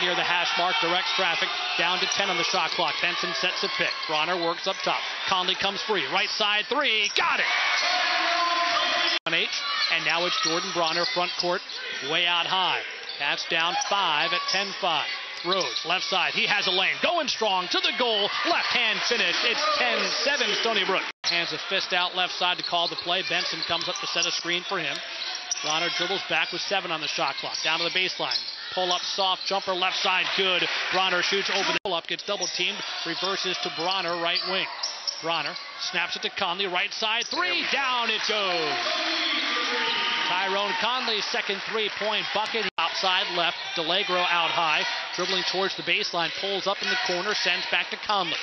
near the hash mark, directs traffic down to 10 on the shot clock. Benson sets a pick. Bronner works up top. Conley comes free. Right side three. Got it! And now it's Jordan Bronner, front court, way out high. Cats down five at 10 5. Rhodes, left side. He has a lane. Going strong to the goal. Left hand finish. It's 10 7 Stony Brook. Hands a fist out left side to call the play. Benson comes up to set a screen for him. Bronner dribbles back with seven on the shot clock. Down to the baseline. Pull up, soft jumper, left side, good. Bronner shoots over the pull up, gets double teamed, reverses to Bronner, right wing. Bronner snaps it to Conley, right side, three, down it goes. Tyrone Conley's second three-point bucket. Outside left, DiLiegro out high, dribbling towards the baseline, pulls up in the corner, sends back to Conley.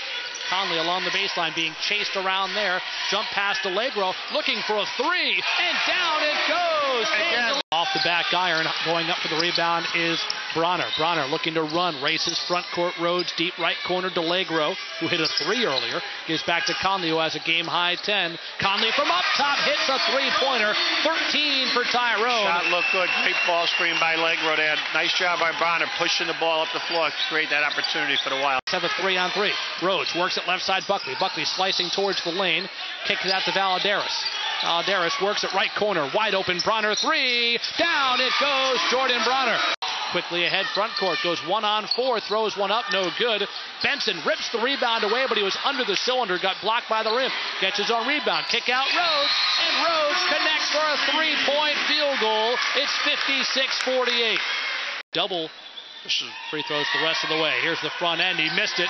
Conley along the baseline being chased around there. Jump past DiLiegro, looking for a three, and down it goes. Again. Off the back iron, going up for the rebound is Bronner. Bronner looking to run, races front court Rhodes, deep right corner DiLiegro, who hit a three earlier, gives back to Conley, who has a game high 10. Conley from up top hits a three pointer, 13 for Tyrone. Shot looked good. Great ball screen by Legro there. Nice job by Bronner pushing the ball up the floor to create that opportunity for the Wild. Have a three on three. Rhodes works at left side Buckley. Buckley slicing towards the lane. Kicks it out to Valadares. Uh, Valadares works at right corner. Wide open. Bronner three. Down it goes. Jordan Bronner. Quickly ahead front court. Goes one on four. Throws one up. No good. Benson rips the rebound away, but he was under the cylinder. Got blocked by the rim. Gets his own rebound. Kick out Rhodes. And Rhodes connects for a three point field goal. It's 56 48. Double free throws the rest of the way. Here's the front end. He missed it.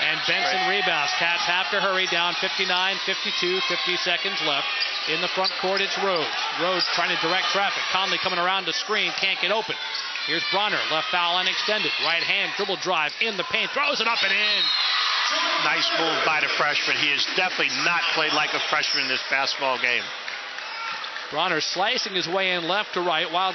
And Benson Right. rebounds. Cats have to hurry down 59, 52, 50 seconds left. In the front court, it's Rhodes. Rhodes trying to direct traffic. Conley coming around the screen, can't get open. Here's Bronner, left foul unextended. Right hand dribble drive in the paint, throws it up and in. Nice move by the freshman. He has definitely not played like a freshman in this basketball game. Bronner slicing his way in left to right while